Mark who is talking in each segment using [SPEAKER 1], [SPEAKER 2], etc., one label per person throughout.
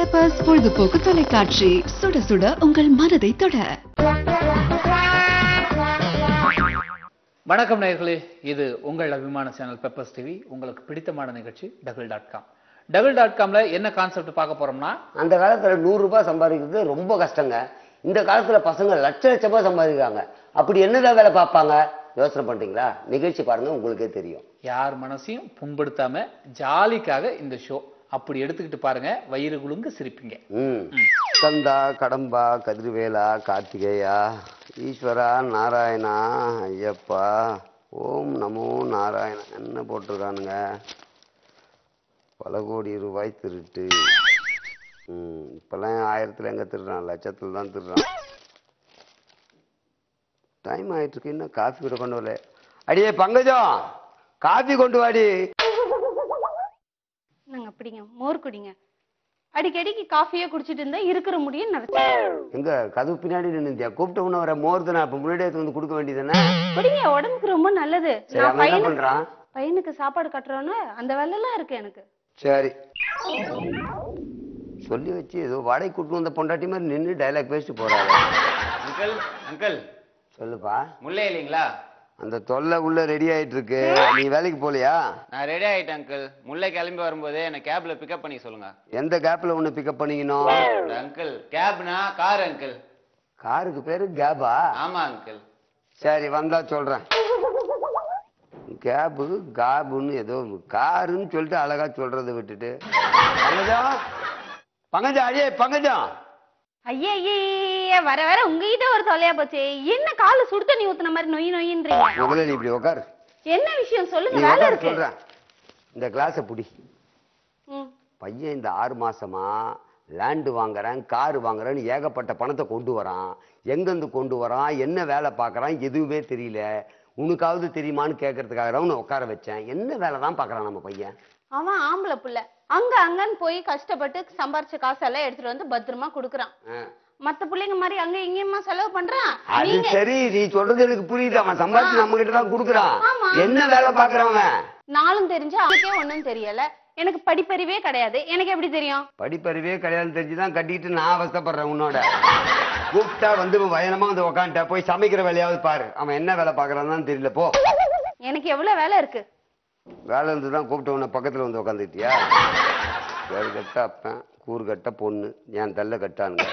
[SPEAKER 1] Peppers பொழுதுபோக்கு தொலைக்காட்சி. சுட சுட உங்கள் மனதை தொட.
[SPEAKER 2] வணக்கம் நேயர்களே இது உங்கள் அபிமான சேனல் பெப்பர்ஸ் டிவி உங்களுக்கு பிடித்தமான நிகழ்ச்சி double dot com double dot காம்ல என்ன கான்செப்ட் பார்க்க போறோம்னா
[SPEAKER 3] அந்த காலத்துல நூறு ரூபாய் சம்பாதிக்கிறது ரொம்ப கஷ்டங்க. இந்த காலத்துல பசங்க லட்ச லட்சமா சம்பாதிக்கிறாங்க. அப்படி என்னதான் வேலை பார்ப்பாங்க? யோசனை பண்றீங்களா? நிகழ்ச்சி பாருங்க உங்களுக்கே தெரியும்.
[SPEAKER 2] யார் மனசையும் புண்படுத்தாம ஜாலிக்காக இந்த ஷோ அப்படி எடுத்துக்கிட்டு பாருங்க வயிறு குலுங்க சிரிப்பீங்க.
[SPEAKER 3] கந்தா கடம்பா கதிர்வேலா கார்த்திகேயா ஈஸ்வரா நாராயணா ஐயப்பா ஓம் நமோ நாராயணா என்ன போட்டிருக்கானுங்க? பல கோடி ரூபாய் திருட்டு. ம் இப்பெல்லாம் ஆயிரத்துல எங்க திருடுறான்? லட்சத்துல தான் திருடுறான். டைம் ஆயிட்டு இருக்கு இன்னும் காஃபி கூட கொண்டு வரல. அடியே பங்கஜம் காஃபி கொண்டு வாடி.
[SPEAKER 4] அப்படிங்க மோர் குடிங்க. அடிக்கடிக்கு காஃபியே குடிச்சிட்டு இருந்தா இருக்கிற முடியும் நினைச்சு.
[SPEAKER 3] எங்க கதவு பின்னாடி நின்னுந்தியா கூப்பிட்ட உடனே வர மோர் தானே அப்ப முன்னாடியே வந்து கொடுக்க வேண்டியதானே
[SPEAKER 4] குடிங்க உடம்புக்கு ரொம்ப நல்லது.
[SPEAKER 3] சரி
[SPEAKER 4] நான்
[SPEAKER 3] அவன் என்ன
[SPEAKER 4] பையனுக்கு
[SPEAKER 3] பண்றான்?
[SPEAKER 4] பையனுக்கு சாப்பாடு கட்டுறோன்னு அந்த வேலைலாம் இருக்கு எனக்கு.
[SPEAKER 3] சரி. சொல்லி வச்சு ஏதோ வாடகை கூட்டு வந்த பொண்டாட்டி மாதிரி நின்று டைலாக் பேசிட்டு போறாங்க
[SPEAKER 5] அங்கிள் அங்கிள்.
[SPEAKER 3] சொல்லுப்பா.
[SPEAKER 5] முல்லை இல்லைங்களா?
[SPEAKER 3] அந்த தொல்லை உள்ள ரெடி ஆயிட்டு இருக்கு நீ வேலைக்கு போலியா
[SPEAKER 5] நான் ரெடி ஆயிட்டேன் அங்கிள் முல்லை கிளம்பி வரும்போதே என்னை கேப்ல பிக்கப் பண்ணி சொல்லுங்க.
[SPEAKER 3] எந்த கேப்ல உன்னை பிக்கப் பண்ணிக்கணும்?
[SPEAKER 5] அங்கிள் கேப்னா கார் அங்கிள்
[SPEAKER 3] காருக்கு பேரு கேபா
[SPEAKER 5] ஆமா அங்கிள்
[SPEAKER 3] சரி வந்தா சொல்றேன். கேபு காபுன்னு ஏதோ காருன்னு சொல்லிட்டு அழகா சொல்றதை விட்டுட்டு. பங்கஜம் அடியே பங்கஜம்
[SPEAKER 4] ஐயே வர வர உங்ககிட்ட ஒரு தொலையா போச்சு. என்ன கால சுடு தண்ணி ஊத்துன மாதிரி நொய் நொயின்றீங்க
[SPEAKER 3] முதல்ல நீ இப்படி உட்காரு
[SPEAKER 4] என்ன விஷயம்? சொல்லுங்க வேலை இருக்கு.
[SPEAKER 3] சொல்றேன். இந்த கிளாஸை புடி. பையன் இந்த ஆறு மாசமா லேண்டு வாங்குறேன் கார் வாங்குறேன்னு ஏகப்பட்ட பணத்தை கொண்டு வரான். எங்கேருந்து கொண்டு வரான் என்ன வேலை பார்க்கறான் எதுவுமே தெரியல. உனக்காவது தெரியுமான்னு கேட்கறதுக்காக உன்னை உட்கார வச்சேன். என்ன வேலை தான் பார்க்கறான் நம்ம பையன்?
[SPEAKER 4] அவன் ஆம்பளை புள்ள. அங்க அங்கன்னு போய் கஷ்டப்பட்டு சம்பாரிச்ச காசெல்லாம் எடுத்துட்டு வந்து பத்திரமா குடுக்குறான். மத்த புள்ளைங்க மாதிரி அங்க இங்கேயுமா செலவு பண்றான்?
[SPEAKER 3] அது சரி நீ சொல்றது எனக்கு புரியுது. அவன் சம்பாதிச்சு நம்ம கிட்ட தான் கொடுக்குறான். என்ன வேலை பார்க்கறான் அவன்
[SPEAKER 4] நாளும் தெரிஞ்சு அவனுக்கே ஒண்ணும் தெரியல. எனக்கு படிப்பறிவே கிடையாது. எனக்கு எப்படி தெரியும்?
[SPEAKER 3] படிப்பறிவே கிடையாதுன்னு தெரிஞ்சுதான் கட்டிக்கிட்டு நான் அவஸ்தைப்படுறேன் உன்னோட. கூப்பிட்டா வந்து வயனமா வந்து உக்காந்துட்டா போய் சமைக்கிற வேலையாவது பாரு. அவன் என்ன வேலை பார்க்கறான்னு தெரியல போ.
[SPEAKER 4] எனக்கு எவ்வளவு வேலை இருக்கு?
[SPEAKER 3] வேலை இருந்து தான் கூப்பிட்ட உன்னை பக்கத்துல வந்து உக்காந்துக்கிட்டியா வேறு கட்ட அப்பன் கூறு கட்ட பொண்ணு என் தள்ள கட்டானுங்க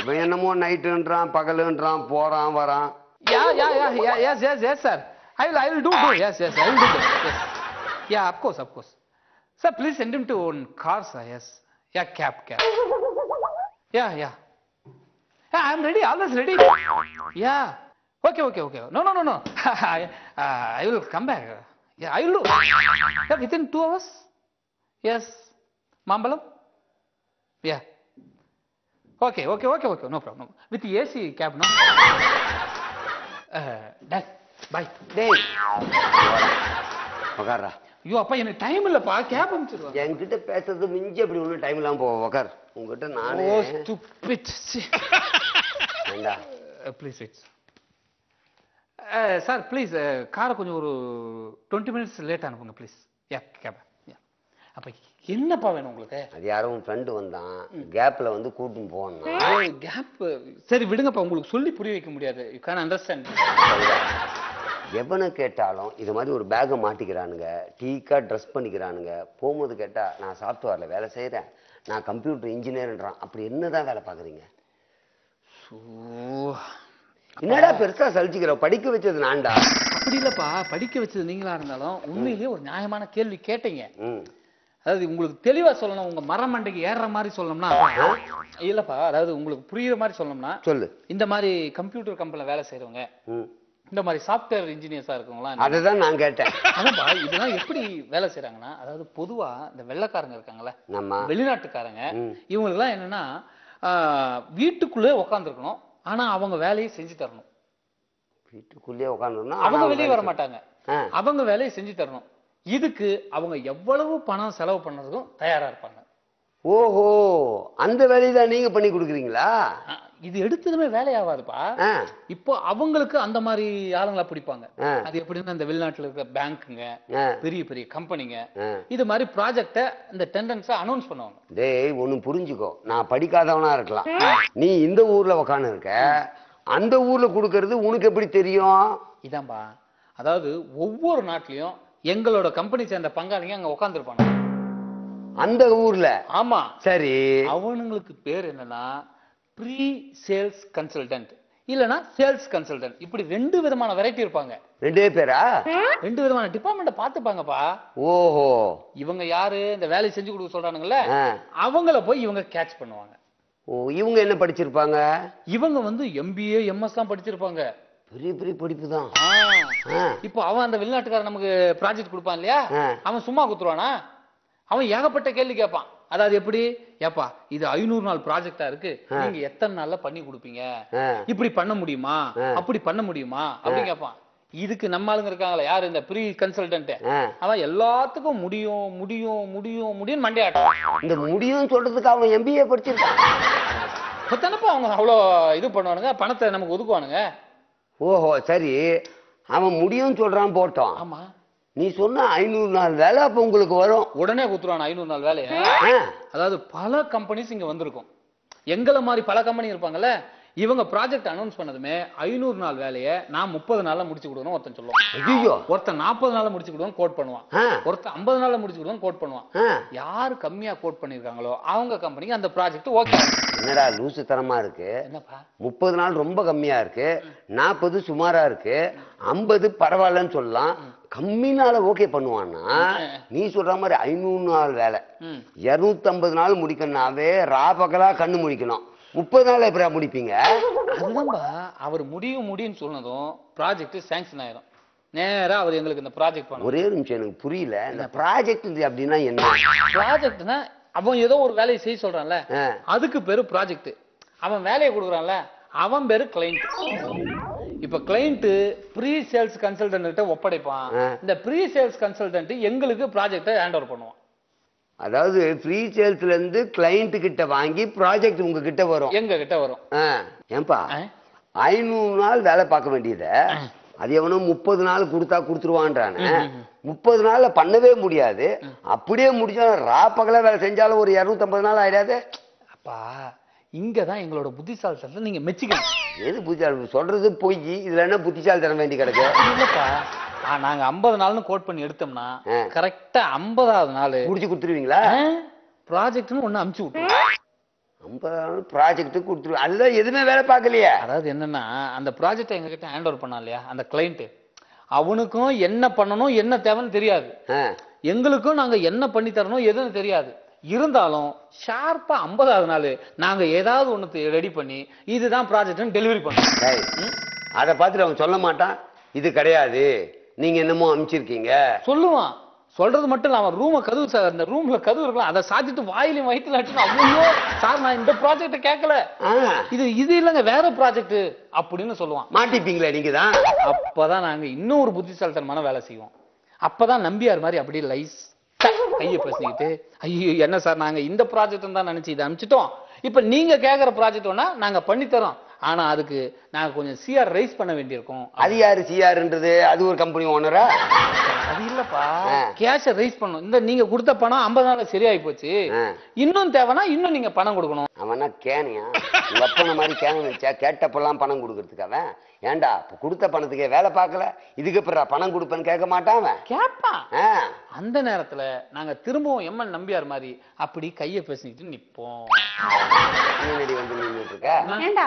[SPEAKER 3] இவன் என்னமோ நைட்டுன்றான் பகலுன்றான் போறான் வரான்
[SPEAKER 2] Yeah, yeah, yeah, yeah, yes, yes, yes, sir. I will, I will do, do, yes, yes, I will do that, yes. Yeah, of course, of course. Sir, please send him to one car, sir, yes. Yeah, cab, cab. Yeah, yeah. Yeah, I'm ready, always ready. Yeah. Okay, okay, okay. No, no, no, no. I, uh, I will come back. Yeah, I will do. Yeah, within two hours. Yes. Mambalam? Yeah. Okay, okay, okay, okay, no problem. With the AC cab, no? Uh, done. Bye.
[SPEAKER 3] டேய் உக்காரா
[SPEAKER 2] ஐயோ அப்பா எனக்கு time இல்லப்பா gap அனுப்பிச்சிருவா
[SPEAKER 3] என்கிட்ட பேசுறது மிஞ்சி அப்படி ஒன்றும் டைம் இல்லாம போ உக்கார் உங்ககிட்ட நானே
[SPEAKER 2] ஓ ஸ்டூபிட்
[SPEAKER 3] வேண்டா
[SPEAKER 2] ப்ளீஸ் வெயிட் சார் ப்ளீஸ் காரை கொஞ்சம் ஒரு டுவெண்ட்டி மினிட்ஸ் லேட் அனுப்புங்க ப்ளீஸ் யா கேப் யா அப்போ என்னப்பா வேணும் உங்களுக்கு?
[SPEAKER 3] அது யாரோ உன் ஃப்ரெண்டு வந்தான். கேப்ல வந்து கூட்டின்னு போனான்.
[SPEAKER 2] கேப் சரி விடுங்கப்பா உங்களுக்கு சொல்லி புரிய வைக்க முடியாது. யூ கேன் அண்டர்ஸ்டாண்ட்
[SPEAKER 3] எவனை கேட்டாலும் இது மாதிரி ஒரு பேக்கை மாட்டிக்கிறானுங்க டீக்கா ட்ரெஸ் பண்ணிக்கிறானுங்க போகும்போது கேட்டா நான் சாஃப்ட்வேர்ல வேலை செய்றேன். நான் கம்ப்யூட்டர் இன்ஜினியர்ன்றான் அப்படி என்னதான் வேலை பார்க்குறீங்க? என்னடா பெருசா சலிச்சுக்கிற? படிக்க வச்சது நான்டா.
[SPEAKER 2] அப்படி இல்லப்பா படிக்க வச்சது நீங்களா இருந்தாலும் உண்மையிலேயே ஒரு நியாயமான கேள்வி கேட்டீங்க. அதாவது உங்களுக்கு தெளிவா சொல்லணும் உங்க மரமண்டைக்கு ஏறுற மாதிரி சொல்லணும்னா இல்லப்பா அதாவது உங்களுக்கு புரியுற மாதிரி சொல்லணும்னா
[SPEAKER 3] சொல்லு.
[SPEAKER 2] இந்த மாதிரி கம்ப்யூட்டர் கம்பெனில வேலை செய்றவங்க
[SPEAKER 3] ம்.
[SPEAKER 2] இந்த மாதிரி சாஃப்ட்வேர் இன்ஜினியர்ஸா இருக்கவங்களாம்
[SPEAKER 3] அதை தான் நான் கேட்டேன்.
[SPEAKER 2] அதான்ப்பா இதெல்லாம் எப்படி வேலை செய்றாங்கன்னா அதாவது பொதுவா இந்த வெள்ளைக்காரங்க இருக்காங்கல்ல வெளிநாட்டுக்காரங்க
[SPEAKER 3] ம்.
[SPEAKER 2] இவங்களுக்குலாம் என்னன்னா வீட்டுக்குள்ளே உட்காந்துருக்கணும் ஆனா அவங்க வேலையை செஞ்சு தரணும்.
[SPEAKER 3] வீட்டுக்குள்ளேயே உட்காந்துருந்தா
[SPEAKER 2] அவங்க வெளியே வர மாட்டாங்க. அவங்க வேலையை செஞ்சு தரணும். இதுக்கு அவங்க எவ்வளவு பணம் செலவு பண்ணதுக்கும் தயாரா இருப்பாங்க.
[SPEAKER 3] ஓஹோ அந்த வேலையை தான் நீங்க பண்ணி கொடுக்குறீங்களா?
[SPEAKER 2] இது எடுத்ததுமே வேலையாவாதுப்பா. இப்போ அவங்களுக்கு அந்த மாதிரி ஆளுங்களா பிடிப்பாங்க. அது எப்படின்னா இந்த வெளிநாட்டுல இருக்க பேங்க்குங்க பெரிய பெரிய கம்பெனிங்க. இது மாதிரி ப்ராஜெக்ட இந்த டெண்டன்ஸை அனௌன்ஸ் பண்ணுவாங்க.
[SPEAKER 3] டேய் ஒண்ணு புரிஞ்சுக்கோ. நான் படிக்காதவனா இருக்கலாம். நீ இந்த ஊர்ல உக்காந்து இருக்க. அந்த ஊர்ல கொடுக்கறது உனக்கு எப்படி தெரியும்?
[SPEAKER 2] இதான்பா. அதாவது ஒவ்வொரு நாட்டிலையும் எங்களோட கம்பெனி சேர்ந்த பங்காளிங்க அங்க உட்காந்துருப்பாங்க
[SPEAKER 3] அந்த ஊர்ல.
[SPEAKER 2] ஆமா.
[SPEAKER 3] சரி.
[SPEAKER 2] அவனுங்களுக்கு பேர் என்னன்னா ப்ரீ சேல்ஸ் கன்சல்டன்ட் இல்லனா சேல்ஸ் கன்சல்டன்ட் இப்படி ரெண்டு விதமான வெரைட்டி இருப்பாங்க.
[SPEAKER 3] ரெண்டே பேரா?
[SPEAKER 2] ரெண்டு விதமான டிபார்ட்மெண்ட்டை பார்த்துப்பாங்கப்பா.
[SPEAKER 3] ஓஹோ.
[SPEAKER 2] இவங்க யாரு? இந்த வேலையை செஞ்சு கொடுக்க சொல்றானுங்கல்ல. அவங்கள போய் இவங்க கேட்ச் பண்ணுவாங்க.
[SPEAKER 3] ஓ இவங்க என்ன படிச்சிருப்பாங்க?
[SPEAKER 2] இவங்க வந்து எம்பிஏ எம்எஸ் தான் படிச்சிருப்பாங்க.
[SPEAKER 3] பெரிய பெரிய படிப்பு தான்
[SPEAKER 2] இப்போ அவன் அந்த வெளிநாட்டுக்காரன் நமக்கு ப்ராஜெக்ட் கொடுப்பான் இல்லையா. அவன் சும்மா குத்துருவானா? அவன் ஏகப்பட்ட கேள்வி கேட்பான். அதாவது எப்படி? ஏப்பா இது ஐநூறு நாள் ப்ராஜெக்டா இருக்கு. நீங்க எத்தனை நாள்ல பண்ணி கொடுப்பீங்க. இப்படி பண்ண முடியுமா. அப்படி பண்ண முடியுமா? அப்படி கேட்பான். இதுக்கு நம்ம ஆளுங்க இருக்காங்களா யாரு இந்த ப்ரீ கன்சல்டன்ட். அவன் எல்லாத்துக்கும் முடியும் முடியும் முடியும் முடியும் மண்டையாட்டம்
[SPEAKER 3] இந்த முடியும்னு சொல்றதுக்கு அவன் எம்பிஏ படிச்சிருக்கான்.
[SPEAKER 2] இப்பதானப்பா அவங்க அவ்வளோ இது பண்ணுவானுங்க? பணத்தை நமக்கு ஒதுக்குவானுங்க.
[SPEAKER 3] ஓஹோ சரி. அவன் முடியும்னு சொல்றான் போட்டோம்.
[SPEAKER 2] ஆமா.
[SPEAKER 3] நீ சொன்ன ஐநூறு நாள் வேலை அப்ப உங்களுக்கு வரும்.
[SPEAKER 2] உடனே குத்துருவான் ஐநூறு நாள் வேலையை?
[SPEAKER 3] ஆ,
[SPEAKER 2] அதாவது பல கம்பெனிஸ் இங்க வந்திருக்கும். எங்களை மாதிரி பல கம்பெனி இருப்பாங்கல்ல இவங்க ப்ராஜெக்ட் அனௌன்ஸ் பண்ணதுமே ஐநூறு நாள் வேலையை நான் முப்பது நாள்ல முடிச்சு கொடுக்கணும் ஒருத்தன் சொல்லுவான்.
[SPEAKER 3] ஐயோ
[SPEAKER 2] ஒருத்தன் நாற்பது நாள்ல முடிச்சு கொடுக்கணும் கோட் பண்ணுவான்.
[SPEAKER 3] ஆ,
[SPEAKER 2] ஒருத்தன் ஐம்பது நாள்ல முடிச்சு கொடுக்கணும் கோட் பண்ணுவான். யார் கம்மியா கோட் பண்ணிருக்காங்களோ அவங்க கம்பெனிக்கு அந்த ப்ராஜெக்ட் ஓகே
[SPEAKER 3] என்னடா லூசுத்தனமா இருக்கு?
[SPEAKER 2] என்னப்பா?
[SPEAKER 3] முப்பது நாள் ரொம்ப கம்மியா இருக்கு. நாற்பது சுமாரா இருக்கு. ஐம்பது பரவாயில்லன்னு சொல்லலாம். கம்மி நாள ஓகே. பண்ணுவான்னா நீ சொல்ற மாதிரி ஐநூறு நாள் வேலை. இருநூத்தம்பது நாள் முடிக்கணும்னாவே ராபகலா கண்ணு முடிக்கணும். முப்பது நாள் எப்படியா முடிப்பீங்க?
[SPEAKER 2] அதுதான்பா அவர் முடியும் முடியும்னு சொன்னதும் ப்ராஜெக்ட் சாங்ஷன் ஆயிரும். நேரா அவர் எங்களுக்கு இந்த ப்ராஜெக்ட் பண்ணுவோம்
[SPEAKER 3] ஒரே நிமிஷம் எனக்கு புரியல. இந்த ப்ராஜெக்ட் அப்படின்னா என்ன?
[SPEAKER 2] ப்ராஜெக்ட்னா அவன் ஏதோ ஒரு வேலையை செய்ய சொல்றான்ல. அதுக்கு பேரு ப்ராஜெக்ட் அவன் வேலையை கொடுக்குறான்ல. அவன் பேரு கிளைண்ட் இப்ப கிளைண்ட் ப்ரீ சேல்ஸ் கன்சல்டன்ட் கிட்ட ஒப்படைப்பான். இந்த ப்ரீ சேல்ஸ் கன்சல்டன்ட் எங்களுக்கு ப்ராஜெக்ட்டை ஹேண்ட் ஓவர் பண்ணுவான்.
[SPEAKER 3] அதாவது ஃப்ரீ சேல்ஸ்ல இருந்து கிளைண்ட் கிட்ட வாங்கி ப்ராஜெக்ட் உங்க கிட்ட வரும்.
[SPEAKER 2] எங்க கிட்ட வரும்
[SPEAKER 3] ஏன்பா? ஐநூறு நாள் வேலை பார்க்க வேண்டியத அது எவனோ முப்பது நாள் கொடுத்தா கொடுத்துருவான்றானே. முப்பது நாள்ல பண்ணவே முடியாது. அப்படியே முடிச்சா ரா பகல வேலை செஞ்சாலும் ஒரு இருநூத்தம்பது நாள் ஆயிடாது.
[SPEAKER 2] அப்பா இங்கதான் எங்களோட புத்திசாலித்தனத்தை நீங்க மெச்சிக்கணும்.
[SPEAKER 3] எது புத்திசாலி சொல்றது பொய் இதுல என்ன புத்திசாலித்தனம் வேண்டி கிடக்கு?
[SPEAKER 2] இல்லப்பா ஆ, நாங்க ஐம்பது நாள்னு கோட் பண்ணி எடுத்தோம்னா
[SPEAKER 3] ஆ.
[SPEAKER 2] கரெக்டா ஐம்பதாவது நாள்
[SPEAKER 3] முடிச்சு கொடுத்துருவீங்களா?
[SPEAKER 2] ப்ராஜெக்ட்னு ஒண்ணு அமுச்சு விட்டுருவோம்.
[SPEAKER 3] ஐம்பது நாள் ப்ராஜெக்ட் கொடுத்துருவீங்க. அதுதான் எதுவுமே வேலை பார்க்கலையே.
[SPEAKER 2] அதாவது என்னன்னா அந்த ப்ராஜெக்ட் எங்க கிட்ட ஹேண்ட் ஓவர் பண்ணான் இல்லையா அந்த கிளைண்ட் அவனுக்கும் என்ன பண்ணணும் என்ன தேவைன்னு தெரியாது.
[SPEAKER 3] ஆ,
[SPEAKER 2] எங்களுக்கும் நாங்க என்ன பண்ணி தரணும் எதுன்னு தெரியாது. இருந்தாலும் ஷார்ப்பா ஐம்பதாவது நாள் நாங்க ஏதாவது ஒண்ணு ரெடி பண்ணி இதுதான் ப்ராஜெக்ட் டெலிவரி பண்ணோம்.
[SPEAKER 3] டேய், அதை பார்த்துட்டு அவன் சொல்ல மாட்டான். இது கிடையாது. நீங்க என்னமோ அனுப்பிச்சிருக்கீங்க
[SPEAKER 2] சொல்லுவான். சொல்றது மட்டும் இல்ல அவன் ரூம கதவு சா- அந்த ரூம்ல கதவு இருக்கலாம் அதை சாத்திட்டு வாயிலையும் வயிற்றுல அடிச்சு ஐயோ சார் நான் இந்த ப்ராஜெக்ட் கேட்கல. இது இது இல்லைங்க வேற ப்ராஜெக்ட் அப்படின்னு சொல்லுவான்.
[SPEAKER 3] மாட்டிப்பீங்களே நீங்க தான்
[SPEAKER 2] அப்பதான் நாங்க இன்னும் ஒரு புத்திசாலித்தனமான வேலை செய்வோம். அப்பதான் நம்பியார் மாதிரி அப்படியே லைஸ் கையை பேசிக்கிட்டு ஐயோ என்ன சார் நாங்க இந்த ப்ராஜெக்ட் தான் நினைச்சு இதை அனுப்பிச்சிட்டோம். இப்ப நீங்க கேட்குற ப்ராஜெக்ட் வேணா நாங்க பண்ணி தரோம் ஆனா அதுக்கு நாங்க கொஞ்சம் சிஆர் ரைஸ் பண்ண வேண்டியிருக்கும்.
[SPEAKER 3] அது யாரு சிஆர்ன்றது அது ஒரு கம்பெனி ஓனரா
[SPEAKER 2] அது இல்லப்பா. கேஷ ரைஸ் பண்ணணும். இந்த நீங்க கொடுத்த பணம் 50 நாள் சரியாயி போச்சு. இன்னும் தேவைன்னா இன்னும் நீங்க பணம் கொடுக்கணும்.
[SPEAKER 3] அவனா கேனியா? லப்பன மாதிரி கேன வச்சா கேட்டப்பெல்லாம் பணம் கொடுக்கறதுக்கு அவன்? ஏன்டா இப்ப கொடுத்த பணத்துக்கே வேலை பார்க்கல? இதுக்கு அப்புறம் பணம் கொடுப்பேன்னு கேட்க மாட்டான் அவன்?
[SPEAKER 2] கேப்பான்
[SPEAKER 3] ஆ,
[SPEAKER 2] அந்த நேரத்துல நாங்க திரும்பவும் எம்என் நம்பியார் மாதிரி அப்படி கைய பேசிக்கிட்டு நிப்போம்.
[SPEAKER 3] நீ என்னடி வந்து நின்னுட்டு இருக்க?
[SPEAKER 4] ஏண்டா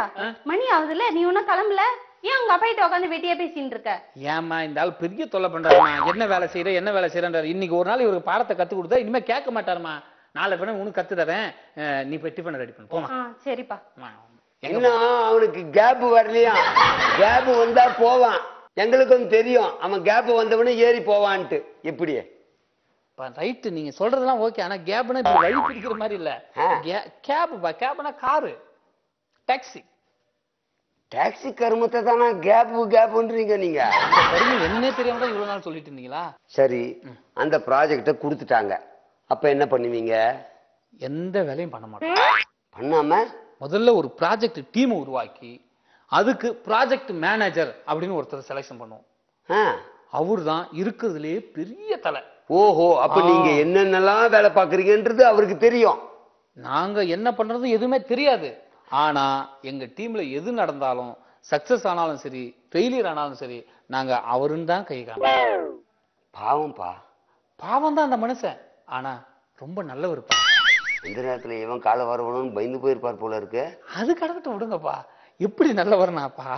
[SPEAKER 4] மணி ஆகுதுல்ல நீ ஒன்னும் கிளம்பல? ஏன் உங்க அப்பாயிட்ட உட்காந்து வெட்டியா பேசிட்டு இருக்க?
[SPEAKER 2] ஏம்மா இந்த ஆள் பெரிய தொல்லை பண்றாருமா? என்ன வேலை செய்யற என்ன வேலை செய்யறன்றாரு. இன்னைக்கு ஒரு நாள் இவருக்கு பாடத்தை கத்து கொடுத்தா இனிமே கேட்க மாட்டாருமா? நாளை பின்ன உனக்கு கத்து தரேன். நீ போய் டிஃபன் ரெடி பண்ணு. போமா
[SPEAKER 4] சரிப்பா.
[SPEAKER 3] இன்னும் அவனுக்கு கேப் வரலையா? கேப் வந்தா போவான். எங்களுக்கும் தெரியும். அவன் கேப் வந்தவனே ஏறி போவான்ட்டு. எப்படி?
[SPEAKER 2] ரைட்டு நீங்க சொல்றதெல்லாம் ஓகே ஆனா கேப்னா இப்ப வழி பிடிக்கிற மாதிரி இல்ல.
[SPEAKER 3] ஆ.
[SPEAKER 2] கேப் கேப்னா காரு. டாக்ஸி
[SPEAKER 3] டாக்ஸி கருமத்தை தானே கேப் கேப்ன்றீங்க நீங்க.
[SPEAKER 2] என்னே தெரியாம தான் இவ்வளவு நாள் சொல்லிட்டு இருந்தீங்களா?
[SPEAKER 3] சரி அந்த ப்ராஜெக்ட கொடுத்துட்டாங்க. அப்ப என்ன பண்ணுவீங்க?
[SPEAKER 2] எந்த வேலையும் பண்ண மாட்டோம்.
[SPEAKER 3] பண்ணாம?
[SPEAKER 2] முதல்ல ஒரு ப்ராஜெக்ட் டீம் உருவாக்கி அதுக்கு ப்ராஜெக்ட் மேனேஜர் அப்படின்னு ஒருத்தர் செலெக்ஷன் பண்ணுவோம்.
[SPEAKER 3] ஆ.
[SPEAKER 2] அவர் தான் இருக்கிறதுலயே பெரிய தலை.
[SPEAKER 3] ஓஹோ அப்ப நீங்க என்னென்னலாம் வேலை பாக்குறீங்கன்றது அவருக்கு தெரியும்.
[SPEAKER 2] நாங்க என்ன பண்றது எதுவுமே தெரியாது. ஆனா எங்க டீம்ல எது நடந்தாலும் சக்சஸ் ஆனாலும் சரி ஃபெயிலியர் ஆனாலும் சரி நாங்க அவருன்னு தான் கை காணும்.
[SPEAKER 3] பாவம்பா
[SPEAKER 2] பாவம் தான் அந்த மனுஷன். ஆனா ரொம்ப நல்லவருப்பா
[SPEAKER 3] இந்த நேரத்துல இவன் காலை வரவணும்னு பயந்து போயிருப்பார் போல இருக்கு.
[SPEAKER 2] அது கடக்கிட்ட விடுங்கப்பா. எப்படி நல்லவர்னாப்பா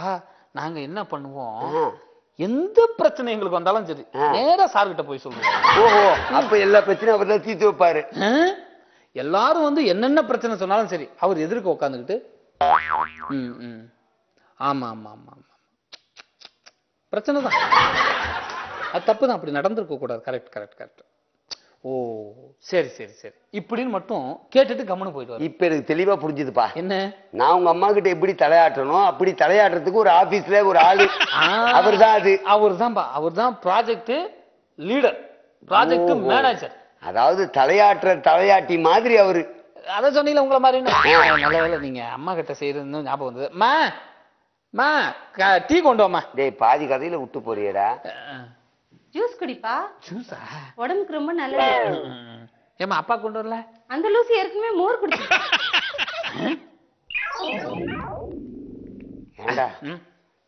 [SPEAKER 2] நாங்க என்ன பண்ணுவோம். எந்த பிரச்சனை எங்களுக்கு வந்தாலும் சரி நேரா சார்கிட்ட போய் சொல்லுவோம்.
[SPEAKER 3] ஓஹோ அப்ப எல்லா பிரச்சனையும் அவர் தான் தீர்த்து வைப்பாரு?
[SPEAKER 2] எல்லாரும் வந்து என்னென்ன பிரச்சனை சொன்னாலும் சரி அவர் எதிர்க்க உட்காந்துக்கிட்டு ம் ம். ஆமா ஆமா ஆமா ஆமா. பிரச்சனை தான். அது தப்பு தான். அப்படி நடந்திருக்க கூடாது. கரெக்ட் கரெக்ட் கரெக்ட் ஓ சரி சரி சரி. இப்படின்னு மட்டும் கேட்டுட்டு கம்முன்னு போயிட்டு
[SPEAKER 3] இப்ப எனக்கு தெளிவா புரிஞ்சுதுப்பா.
[SPEAKER 2] என்ன?
[SPEAKER 3] நான் உங்க அம்மா கிட்ட எப்படி தலையாட்டணும் அப்படி தலையாட்டுறதுக்கு ஒரு ஆபீஸ்ல ஒரு ஆளு. அவர்தான் அது.
[SPEAKER 2] அவர் தான்ப்பா அவர் தான் ப்ராஜெக்ட் லீடர் ப்ராஜெக்ட். மேனேஜர்
[SPEAKER 3] அதாவது தலையாட்டுற தலையாட்டி மாதிரி அவரு.
[SPEAKER 2] அதை சொன்னீங்களா உங்களை மாதிரி நல்ல வேலை நீங்க அம்மா கிட்ட செய்யறது ஞாபகம் வந்தது. மா மா க- டீ கொண்டு வாமா
[SPEAKER 3] டேய் பாதி கதையில விட்டு போறியடா.
[SPEAKER 4] ஜூஸ் குடிப்பா?
[SPEAKER 2] ஜூஸா?
[SPEAKER 4] உடம்புக்கு ரொம்ப நல்லது.
[SPEAKER 2] ஏமா அப்பா கொண்டு வரல?
[SPEAKER 4] அந்த லூசி ஏற்கனவே மோர் குடிச்சு
[SPEAKER 3] ஏண்டா?
[SPEAKER 2] ம்.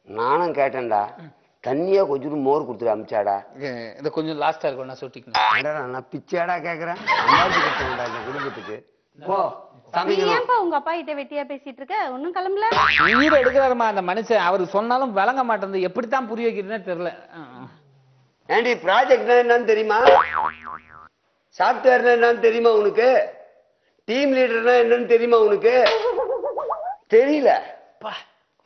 [SPEAKER 3] நானும் கேட்டேன்டா. தண்ணியா கொஞ்சம் மோர் கொடுத்துட்டு அமிச்சாடா.
[SPEAKER 2] இது கொஞ்சம் லாஸ்டா இருக்கும் நான் சொல்லிட்டீங்க
[SPEAKER 3] ஏண்டா நான் பிச்சையாடா கேக்குறேன். இந்த குடும்பத்துக்கு. போ
[SPEAKER 4] ஏன்பா உங்க அப்பா கிட்ட வெட்டியா பேசிட்டு இருக்க? ஒன்னும் கிளம்பல?
[SPEAKER 2] உயிரை எடுக்கிறாருமா அந்த மனுஷன். அவர் சொன்னாலும் விளங்க மாட்டேங்குது எப்படித்தான் புரிய வைக்கிறதுனே தெரியல.
[SPEAKER 3] ஏண்டி ப்ராஜெக்ட் என்னன்னு தெரியுமா? சாஃப்ட்வேர்னா என்னன்னு தெரியுமா உனக்கு? டீம் லீடர்னா என்னன்னு தெரியுமா உனக்கு? தெரியல.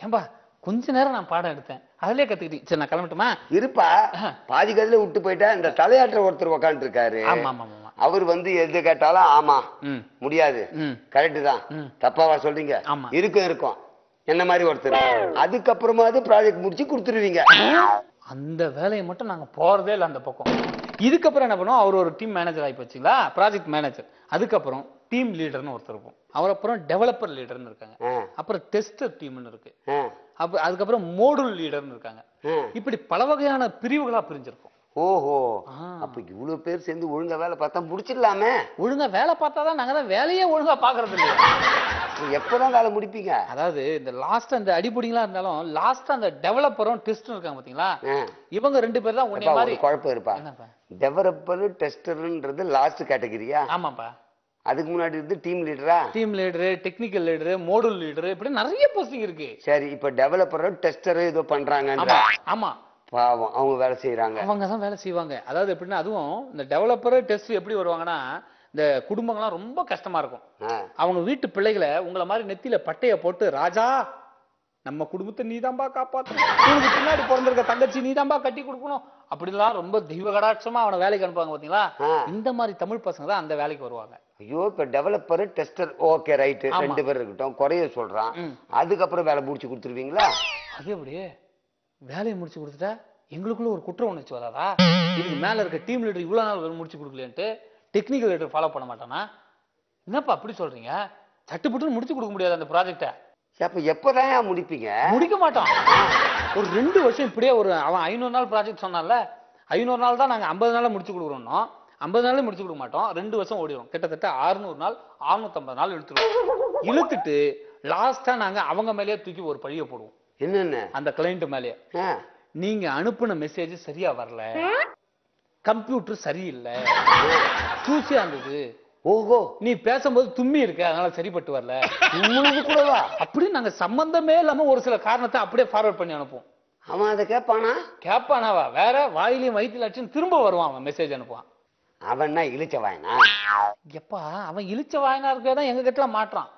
[SPEAKER 2] ஏன்பா கொஞ்ச நேரம் நான் பாடம் எடுத்தேன். அதுலயே கத்துக்கிட்டீங்க சரி நான் கிளம்பட்டுமா?
[SPEAKER 3] இருப்பா. பாதி கதையில விட்டு போயிட்டா இந்த தலையாற்ற ஒருத்தர் உக்காந்துட்டு இருக்காரு
[SPEAKER 2] ஆமா ஆமா ஆமா
[SPEAKER 3] அவர் வந்து எது கேட்டாலும் ஆமா முடியாது. கரெக்ட் தான். தப்பாவா சொல்றீங்க. இருக்கும் இருக்கும். என்ன மாதிரி ஒருத்தர்? அதுக்கப்புறமாவது ப்ராஜெக்ட் முடிச்சு கொடுத்துருவீங்க.
[SPEAKER 2] அந்த வேலையை மட்டும் நாங்க போறதே இல்லை அந்த பக்கம். இதுக்கப்புறம் என்ன பண்ணுவோம்? அவர் ஒரு டீம் மேனேஜர் ஆகி போச்சுங்களா? ப்ராஜெக்ட் மேனேஜர் அதுக்கப்புறம் டீம் லீடர்னு ஒருத்தர் இருக்கும். அவர் அப்புறம் டெவலப்பர் லீடர்னு இருக்காங்க. அப்புறம் டெஸ்டர் டீம்னு இருக்கு. அப்ப அதுக்கப்புறம் மோடுல் லீடர்னு இருக்காங்க. இப்படி பல வகையான பிரிவுகளா பிரிஞ்சிருக்கும்.
[SPEAKER 3] ஓஹோ. அப்ப இவ்வளவு பேர் சேர்ந்து ஒழுங்கா வேலை பார்த்தா முடிச்சிடலாமே?
[SPEAKER 2] ஒழுங்கா வேலை பார்த்தா தான் நாங்க தான் வேலையே ஒழுங்கா பாக்குறது இல்லையா.
[SPEAKER 3] அப்ப எப்பதான் வேலை முடிப்பீங்க?
[SPEAKER 2] அதாவது இந்த லாஸ்ட் அந்த அடிப்படிங்களா இருந்தாலும் லாஸ்ட் அந்த டெவலப்பரும் டெஸ்டும் இருக்காங்க பாத்தீங்களா. இவங்க ரெண்டு பேர் தான் உன்னை மாதிரி
[SPEAKER 3] குழப்பம் இருப்பா.
[SPEAKER 2] என்னப்பா?
[SPEAKER 3] டெவலப்பர் டெஸ்டர்ன்றது லாஸ்ட் கேட்டகரியா
[SPEAKER 2] ஆமாப்பா.
[SPEAKER 3] அதுக்கு முன்னாடி இருந்து டீம் லீடரா
[SPEAKER 2] team leader technical leader module leader இப்படி நிறைய போஸ்டிங் இருக்கு.
[SPEAKER 3] சரி இப்ப டெவலப்பர் டெஸ்டர் ஏதோ பண்றாங்கன்ற
[SPEAKER 2] ஆமா ஆமா.
[SPEAKER 3] பாவம் அவங்க வேலை செய்யறாங்க
[SPEAKER 2] அவங்க தான் வேலை செய்வாங்க. அதாவது எப்படின்னா அதுவும் இந்த டெவலப்பர் டெஸ்ட் எப்படி வருவாங்கன்னா இந்த குடும்பங்கள்லாம் ரொம்ப கஷ்டமா இருக்கும். அவங்க வீட்டு பிள்ளைகளை உங்கள மாதிரி நெத்தியில பட்டைய போட்டு ராஜா நம்ம குடும்பத்தை நீதான்பா காப்பாத்தணும். உனக்கு பின்னாடி பிறந்திருக்க தங்கச்சி நீதான்பா கட்டி கொடுக்கணும். அப்படிலாம் ரொம்ப தெய்வ கடாட்சமா அவனை வேலைக்கு அனுப்புவாங்க பாத்தீங்களா. இந்த மாதிரி தமிழ் பசங்க தான் அந்த வேலைக்கு வருவாங்க.
[SPEAKER 3] ஐயோ இப்ப டெவலப்பர் டெஸ்டர் ஓகே ரைட்டு. ரெண்டு பேர் இருக்கட்டும் குறைய சொல்றான். அதுக்கப்புறம் வேலை முடிச்சு கொடுத்துருவீங்களா?
[SPEAKER 2] அது எப்படி வேலையை முடிச்சு கொடுத்துட்டா எங்களுக்குள்ள ஒரு குற்ற உணர்ச்சி வராதா? இதுக்கு மேல இருக்க டீம் லீடர் இவ்வளவு நாள் முடிச்சு கொடுக்கலன்ட்டு டெக்னிக்கல் லீடர் ஃபாலோ பண்ண மாட்டானா? என்னப்பா அப்படி சொல்றீங்க? சட்டுப்புட்டுன்னு முடிச்சு கொடுக்க முடியாது அந்த ப்ராஜெக்டை
[SPEAKER 3] அப்ப எப்பதான் முடிப்பீங்க?
[SPEAKER 2] முடிக்க மாட்டான் ஒரு ரெண்டு வருஷம் இப்படியே ஒரு அவன் ஐநூறு நாள் ப்ராஜெக்ட் சொன்னான்ல ஐநூறு நாள் தான் நாங்க ஐம்பது நாள்ல முடிச்சு கொடுக்குறோம் ஐம்பது நாள்ல முடிச்சு கொடுக்க மாட்டோம். ரெண்டு வருஷம் ஓடிடும் கிட்டத்தட்ட 600 நாள் 650 நாள் இழுத்துருவோம். இழுத்துட்டு லாஸ்டா நாங்க அவங்க மேலேயே தூக்கி ஒரு பழிய போடுவோம்.
[SPEAKER 3] என்னென்ன?
[SPEAKER 2] அந்த கிளைண்ட் மேலேயே.
[SPEAKER 3] ஆ.
[SPEAKER 2] நீங்க அனுப்புன மெசேஜ் சரியா வரல. கம்ப்யூட்டர் சரியில்லை. தூசியா இருந்தது
[SPEAKER 3] ஓஹோ.
[SPEAKER 2] நீ பேசும்போது தும்மி இருக்க. அதனால சரிப்பட்டு வரல.
[SPEAKER 3] உங்களுக்கு கூடவா?
[SPEAKER 2] அப்படி நாங்க சம்பந்தமே இல்லாம ஒரு சில காரணத்தை அப்படியே ஃபார்வர்ட் பண்ணி அனுப்புவோம்.
[SPEAKER 3] அவன் அதை கேட்பானா?
[SPEAKER 2] கேப்பானாவா வேற வாயிலையும் வயிற்றுல அடிச்சுன்னு திரும்ப வருவான் அவன் மெசேஜ் அனுப்புவான்.
[SPEAKER 3] அவன்னா இழிச்ச வாயனா?
[SPEAKER 2] எப்பா அவன் இழிச்ச வாயனா இருக்கதான் எங்க கிட்ட மாட்றான்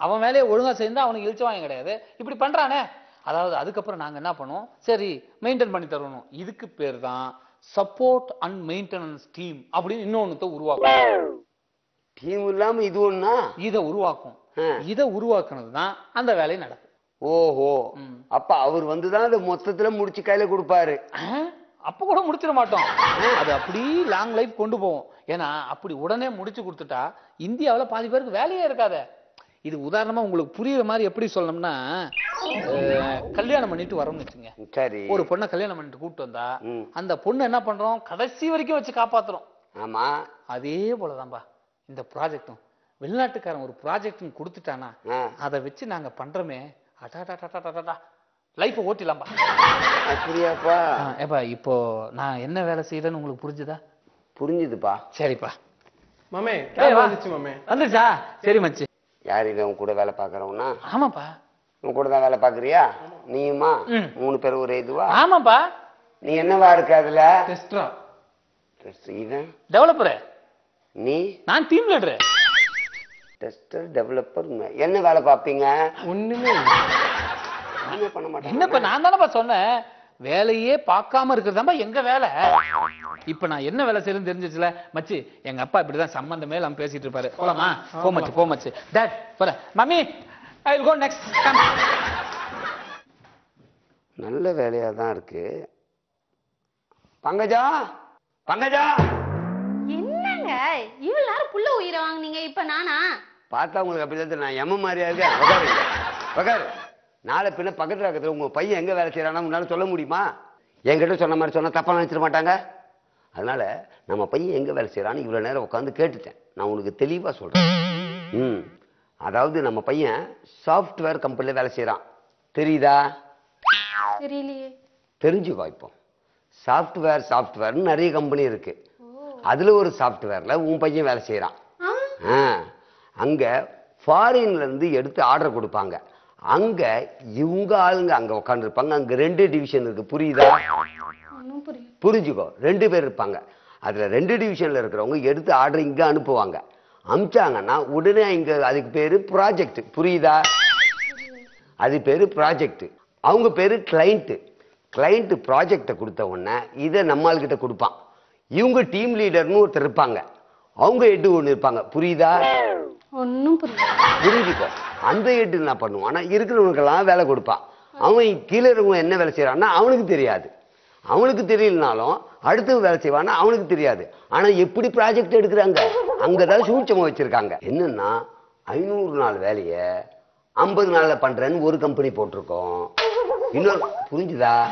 [SPEAKER 2] அவன் வேலையை ஒழுங்கா செய்தா அவனுக்கு இழிச்ச வாயம் கிடையாது. இப்படி பண்றானே. அதாவது அதுக்கப்புறம் நாங்க என்ன பண்ணுவோம்? சரி மெயின்டைன் பண்ணி தரணும். இதுக்கு பேர் தான் சப்போர்ட் அண்ட் மெயின்டெனன்ஸ் டீம் அப்படின்னு இன்னொன்னுத்த உருவாக்கும்
[SPEAKER 3] டீம் இல்லாம இது ஒண்ணா?
[SPEAKER 2] இதை உருவாக்கும். இதை உருவாக்குனது தான் அந்த வேலை நடக்கும்.
[SPEAKER 3] ஓஹோ. அப்ப அவர் வந்துதான் அதை மொத்தத்துல முடிச்சு கையில கொடுப்பாரு?
[SPEAKER 2] அப்ப கூட முடிச்சிட மாட்டோம். அது அப்படி லாங் லைஃப் கொண்டு போவோம். ஏன்னா அப்படி உடனே முடிச்சு கொடுத்துட்டா இந்தியாவுல பாதி பேருக்கு வேலையே இருக்காதே. இது உதாரணமா உங்களுக்கு புரியுற மாதிரி எப்படி சொல்லணும்னா கல்யாணம் பண்ணிட்டு வரோம்னு வச்சுங்க
[SPEAKER 3] சரி.
[SPEAKER 2] ஒரு பொண்ணை கல்யாணம் பண்ணிட்டு கூப்பிட்டு வந்தா. அந்த பொண்ணு என்ன பண்றோம்? கடைசி வரைக்கும் வச்சு காப்பாத்துறோம்.
[SPEAKER 3] ஆமா.
[SPEAKER 2] அதே போலதான்பா இந்த ப்ராஜெக்டும் வெளிநாட்டுக்காரன் ஒரு ப்ராஜெக்ட் கொடுத்துட்டானா. அதை வச்சு நாங்க பண்றோமே. அடாடாடாடாடாடா லைஃப் ஓட்டிடலாம்பா.
[SPEAKER 3] அப்படியாப்பா?
[SPEAKER 2] ஆ, ஏப்பா இப்போ நான் என்ன வேலை செய்யறேன்னு உங்களுக்கு புரிஞ்சுதா?
[SPEAKER 3] புரிஞ்சுதுப்பா.
[SPEAKER 2] சரிப்பா.
[SPEAKER 6] மாமே. வந்துச்சு மாமே.
[SPEAKER 2] வந்துருச்சா? சரி மச்சி.
[SPEAKER 3] யார் இவன் உன் கூட வேலை பார்க்கறவனா?
[SPEAKER 2] ஆமாப்பா.
[SPEAKER 3] உன் கூட தான் வேலை பார்க்கறியா? நீயுமா. மூணு பேர் ஒரு இதுவா?
[SPEAKER 2] ஆமாப்பா.
[SPEAKER 3] நீ என்னவா இருக்க அதுல?
[SPEAKER 6] டெஸ்ட்ரா
[SPEAKER 3] இவன்?
[SPEAKER 2] டெவலப்பரு
[SPEAKER 3] நீ?
[SPEAKER 2] நான் டீம் லீடரு
[SPEAKER 3] டெஸ்டர் டெவலப்பர் என்ன வேலை பார்ப்பீங்க?
[SPEAKER 6] ஒண்ணுமே
[SPEAKER 3] ஒண்ணுமே பண்ண மாட்டேன்.
[SPEAKER 2] என்னப்பா நான் தானப்பா சொன்னேன்? வேலையே பார்க்காம இருக்கிறதாம்பா எங்க வேலை? இப்ப நான் என்ன வேலை செய்யறேன்னு தெரிஞ்சிச்சுல? மச்சி எங்க அப்பா இப்படிதான் சம்பந்தமே இல்லாம பேசிட்டு இருப்பாரு. போலாமா? போ மச்சி போ மச்சி. டேட் போற mummy I will go next
[SPEAKER 3] நல்ல வேலையா தான் இருக்கு. பங்கஜா பங்கஜா.
[SPEAKER 4] என்னங்க? இவ்வளவு நேரம் புள்ள உயிரை வாங்குனீங்க இப்ப நானா?
[SPEAKER 3] பார்த்தா உங்களுக்கு அப்படிதான் தெரியும். நான் எம்ம மாதிரியா இருக்கேன். உக்காரு நாளை பின்ன பக்கத்துல இருக்கிறது உங்க பையன் எங்க வேலை செய்யறானா முன்னால சொல்ல முடியுமா? என்கிட்ட சொன்ன மாதிரி சொன்னா தப்பா நினைச்சிட மாட்டாங்க. அதனால நம்ம பையன் எங்க வேலை செய்யறான்னு இவ்வளவு நேரம் உட்காந்து கேட்டுட்டேன். நான் உனக்கு தெளிவா சொல்றேன். ம். அதாவது நம்ம பையன் சாஃப்ட்வேர் கம்பெனில வேலை செய்யறான் தெரியுதா?
[SPEAKER 4] தெரியலையே.
[SPEAKER 3] தெரிஞ்சுக்கோ இப்போ சாஃப்ட்வேர் சாஃப்ட்வேர்னு நிறைய கம்பெனி இருக்கு. அதுல ஒரு சாஃப்ட்வேர்ல உன் பையன் வேலை செய்யறான்
[SPEAKER 4] ஆ,
[SPEAKER 3] அங்க ஃபாரின்ல இருந்து எடுத்து ஆர்டர் கொடுப்பாங்க. அங்க இவங்க ஆளுங்க அங்க உட்காந்துருப்பாங்க அங்க ரெண்டு டிவிஷன் இருக்கு. புரியுதா? புரிஞ்சுக்கோ. ரெண்டு பேர் இருப்பாங்க. அதுல ரெண்டு டிவிஷன்ல இருக்கிறவங்க எடுத்து ஆர்டர் இங்க அனுப்புவாங்க. அனுப்பிச்சாங்கன்னா உடனே இங்க அதுக்கு பேரு ப்ராஜெக்ட் புரியுதா? அது பேரு ப்ராஜெக்ட் அவங்க பேரு கிளைண்ட் கிளைண்ட் ப்ராஜெக்டை கொடுத்த உடனே இதை நம்மாள்கிட்ட கொடுப்பான். இவங்க டீம் லீடர்னு ஒருத்தர் இருப்பாங்க. அவங்க ஹெட்டு ஒன்று இருப்பாங்க. புரியுதா?
[SPEAKER 4] ஒண்ணும் புரியல.
[SPEAKER 3] புரிஞ்சுக்கோ. அந்த ஹெட்டு என்ன பண்ணுவான்னா இருக்கிறவனுக்கெல்லாம் வேலை கொடுப்பான். அவன் கீழே இருக்கவங்க என்ன வேலை செய்யறான்னா அவனுக்கு தெரியாது. அவனுக்கு தெரியலனாலும் அடுத்து வேலை செய்வான்னா அவனுக்கு தெரியாது. ஆனா எப்படி ப்ராஜெக்ட் எடுக்கிறாங்க? அங்கதான் சூட்சமா வச்சிருக்காங்க. என்னன்னா ஐநூறு நாள் வேலையை ஐம்பது நாள்ல பண்றேன்னு ஒரு கம்பெனி போட்டிருக்கோம். இன்னொரு புரிஞ்சுதா?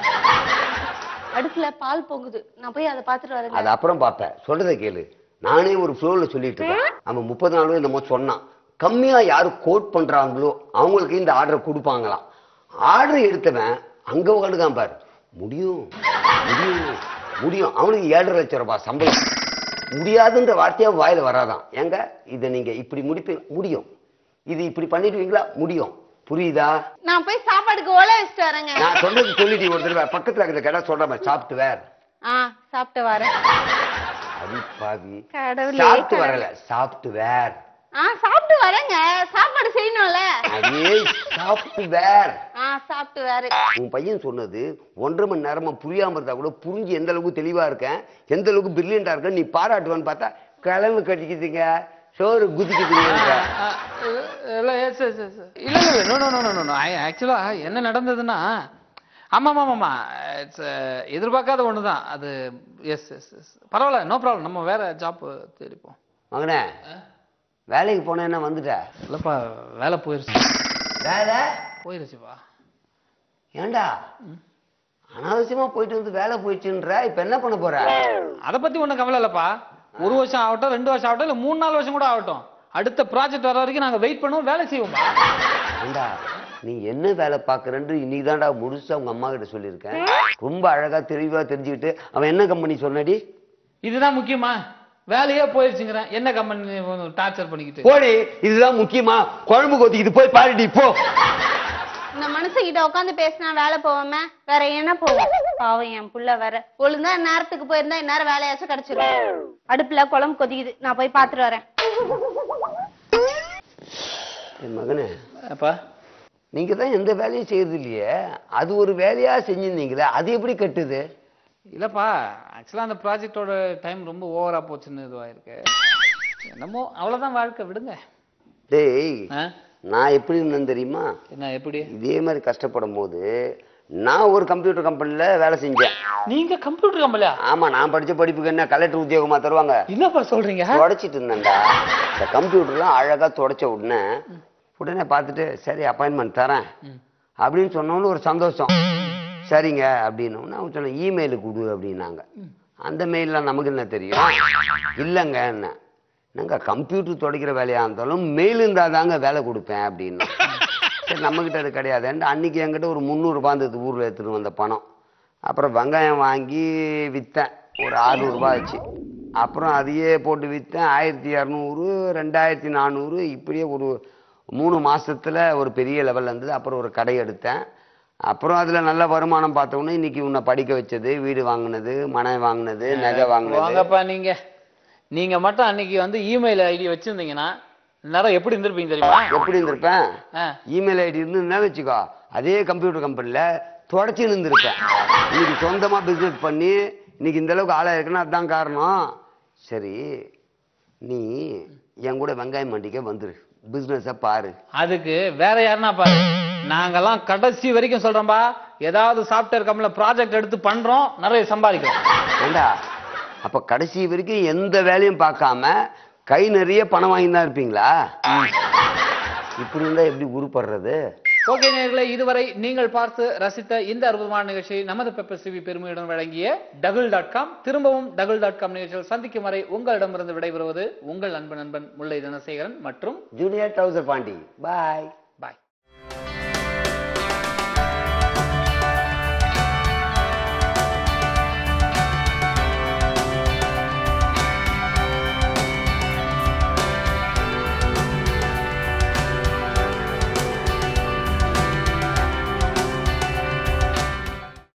[SPEAKER 4] அடுப்புல பால் பொங்குது. நான் போய் அதை பாத்துட்டு வரேங்க.
[SPEAKER 3] அது அப்புறம் பார்ப்பேன். சொல்றதை கேளு. நானே ஒரு ஃப்ளோவில் சொல்லிட்டு இருக்கேன். அவன் முப்பது நாளும் என்னமோ சொன்னான். கம்மியா யாரு கோட் பண்றாங்களோ அவங்களுக்கு இந்த ஆர்டர் கொடுப்பாங்களாம். ஆர்டர் எடுத்தவன் அங்க உட்காந்துக்கான் பாரு. முடியும். முடியும். முடியும். அவனுக்கு ஏழரை லட்சம் ரூபாய் சம்பளம். முடியாதுன்ற வார்த்தையா வாயில வராதான். ஏங்க? இதை நீங்க இப்படி முடிப்பீங்க? முடியும். இது இப்படி பண்ணிடுவீங்களா? முடியும். புரியுதா?
[SPEAKER 4] நான் போய் சாப்பாடுக்கு ஓலை வச்சுட்டு வரேங்க.
[SPEAKER 3] நான் சொன்னது சொல்லிட்டு ஒரு தடவை. பக்கத்துல இருக்கிற கடை சொல்றேன் சாஃப்ட்வேர்
[SPEAKER 4] ஆ சாப்பிட்டு வரேன்.
[SPEAKER 3] அடி பாவி. சாப்பிட்டு. வரல. சாஃப்ட்வேர்
[SPEAKER 4] ஆ சாப்பிட்டு வரேங்க. சாப்பாடு செய்யணும்ல.
[SPEAKER 3] அதே சாஃப்ட்வேர்
[SPEAKER 4] ஆ சாப்பிட்டு வேற.
[SPEAKER 3] உன் பையன் சொன்னது ஒன்றரை மணி நேரமா புரியாம இருந்தா கூட புரிஞ்சு எந்த அளவுக்கு தெளிவா இருக்கேன் எந்த அளவுக்கு பிரில்லியண்டா இருக்கேன் நீ பாராட்டுவான்னு பார்த்தா கிளம்பு கட்டிக்கிட்டீங்க. சோறு குதிக்கிட்டீங்கன்ற.
[SPEAKER 2] இல்ல எஸ் எஸ் எஸ் இல்ல இல்ல no no no no no actually என்ன நடந்ததுன்னா ஆமா ஆமா ஆமா இட்ஸ் எதிர்பார்க்காத ஒண்ணுதான். அது எஸ் எஸ் எஸ் பரவாயில்ல நோ ப்ராப்ளம் நம்ம வேற ஜாப் தேடிப்போம்.
[SPEAKER 3] மகனே வேலைக்கு போன என்ன வந்துட்ட?
[SPEAKER 2] இல்லப்பா வேலை போயிருச்சு.
[SPEAKER 3] வேலை?
[SPEAKER 2] போயிருச்சுப்பா.
[SPEAKER 3] ஏன்டா அனாவசியமா போயிட்டு வந்து வேலை போயிடுச்சுன்ற இப்ப என்ன பண்ண போற?
[SPEAKER 2] அதை பத்தி ஒண்ணும் கவலை இல்லப்பா. ஒரு வருஷம் ஆகட்டும் ரெண்டு வருஷம் ஆகட்டும் இல்ல மூணு நாலு வருஷம் கூட ஆகட்டும். அடுத்த ப்ராஜெக்ட் வர வரைக்கும் நாங்க வெயிட் பண்ணுவோம் வேலை செய்வோம்பா
[SPEAKER 3] ஏண்டா நீ என்ன வேலை பார்க்கறன்னு இன்னைக்கு தான்டா முழுசா உங்க அம்மா கிட்ட சொல்லியிருக்கேன். ரொம்ப அழகா தெளிவா தெரிஞ்சுக்கிட்டு அவன் என்ன கம்பெனி சொன்னடி?
[SPEAKER 2] இதுதான் முக்கியமா. வேலையே போயிருச்சுங்கிறேன். என்ன கம்பெனி டார்ச்சர் பண்ணிக்கிட்டு?
[SPEAKER 3] போடி இதுதான் முக்கியமா. குழம்பு கொத்திக்கிட்டு போய் பாருடி போ.
[SPEAKER 4] இந்த மனுஷங்கிட்ட உட்காந்து பேசினா வேலை போவாம வேற என்ன போவோம் பாவம் என் புள்ள வேற. ஒழுங்கா நேரத்துக்கு போயிருந்தா இந்நேரம் வேலையாச்சும் கிடைச்சிரும். அடுப்புல குழம்பு கொதிக்குது நான் போய் பாத்துட்டு வரேன்.
[SPEAKER 3] என் மகனே
[SPEAKER 2] அப்பா
[SPEAKER 3] நீங்க தான் எந்த வேலையும் செய்யறது இல்லையே. அது ஒரு வேலையா செஞ்சிருந்தீங்களே அது எப்படி கட்டுது?
[SPEAKER 2] இல்லப்பா ஆக்சுவலா அந்த ப்ராஜெக்டோட டைம் ரொம்ப ஓவரா போச்சுன்னு இதுவாயிருக்கு என்னமோ அவ்வளவுதான் வாழ்க்கை விடுங்க.
[SPEAKER 3] டேய்? நான் எப்படி இருந்தேன் தெரியுமா?
[SPEAKER 2] என்ன எப்படி?
[SPEAKER 3] இதே மாதிரி கஷ்டப்படும் போது நான் ஒரு கம்ப்யூட்டர் கம்பெனில வேலை செஞ்சேன்.
[SPEAKER 2] நீங்க கம்ப்யூட்டர் கம்பெனியா
[SPEAKER 3] ஆமா நான் படிச்ச படிப்புக்கு என்ன கலெக்டர் உத்தியோகமா தருவாங்க?
[SPEAKER 2] என்னப்பா சொல்றீங்க?
[SPEAKER 3] தொடச்சிட்டு இருந்தேன்டா. இந்த கம்ப்யூட்டர்லாம் அழகா தொடச்ச உடனே உடனே பார்த்துட்டு சரி அப்பாயின்மெண்ட் தரேன். அப்படின்னு சொன்னோன்னு ஒரு சந்தோஷம். சரிங்க அப்படின்னு அவங்க சொன்னேன் இமெயிலு கொடு அப்படின்னாங்க. அந்த மெயிலில் நமக்கு என்ன தெரியும்? இல்லைங்க என்ன. என்னங்க கம்ப்யூட்டர் துடைக்கிற வேலையாக இருந்தாலும் மெயில் இருந்தால் தாங்க வேலை கொடுப்பேன் அப்படின்னு சரி நம்மக்கிட்ட அது கிடையாதுன்ட்டு அன்றைக்கி என்கிட்ட ஒரு முந்நூறுபா இருந்தது ஊரில் எடுத்துகிட்டு வந்த பணம். அப்புறம் வெங்காயம் வாங்கி விற்றேன் ஒரு ஆறுநூறுபா ஆச்சு. அப்புறம் அதையே போட்டு விற்றேன் ஆயிரத்தி இரநூறு ரெண்டாயிரத்தி நானூறு இப்படியே ஒரு மூணு மாதத்தில் ஒரு பெரிய லெவல் இருந்தது அப்புறம் ஒரு கடை எடுத்தேன். அப்புறம் அதுல நல்ல வருமானம் பார்த்தோன்னே இன்னைக்கு உன்னை படிக்க வச்சது வீடு வாங்கினது மனை வாங்கினது நகை வாங்கினது.
[SPEAKER 2] வாங்கப்பா நீங்க. நீங்க மட்டும் அன்னைக்கு வந்து இமெயில் ஐடி வச்சிருந்தீங்கன்னா நேரம் எப்படி இருந்திருப்பீங்க தெரியுமா?
[SPEAKER 3] எப்படி இருந்திருப்பேன். இமெயில் ஐடி இருந்துன்னா வச்சுக்கோ அதே கம்ப்யூட்டர் கம்பெனில தொடச்சி இருந்திருப்பேன் இன்னைக்கு சொந்தமா பிசினஸ் பண்ணி இன்னைக்கு இந்த அளவுக்கு ஆளா இருக்குன்னா அதுதான் காரணம். சரி நீ என் கூட வெங்காயம் மண்டிக்க வந்துரு. பிசினஸ பாரு.
[SPEAKER 2] அதுக்கு வேற யாருன்னா பாரு. நாங்கெல்லாம் கடைசி வரைக்கும் சொல்றோம்பா ஏதாவது சாஃப்ட்வேர் கம்பெனில ப்ராஜெக்ட் எடுத்து பண்றோம் நிறைய சம்பாதிக்கிறோம்.
[SPEAKER 3] ஏண்டா அப்ப கடைசி வரைக்கும் எந்த வேலையும் பார்க்காம கை நிறைய பணம் வாங்கி தான் இருப்பீங்களா? இப்படி இருந்தா எப்படி உருப்படுறது?
[SPEAKER 2] ஓகே நேர்களே இதுவரை நீங்கள் பார்த்து ரசித்த இந்த அற்புதமான நிகழ்ச்சி நமது பெப்பர் சிவி பெருமையுடன் வழங்கிய டகுல் டாட் காம் திரும்பவும் டகுல் டாட் காம் நிகழ்ச்சியில் சந்திக்கும் வரை உங்களிடமிருந்து விடைபெறுவது உங்கள் அன்பு நண்பன் முல்லை தனசேகரன் மற்றும்
[SPEAKER 3] ஜூனியர் டவுசர் பாண்டி பாய்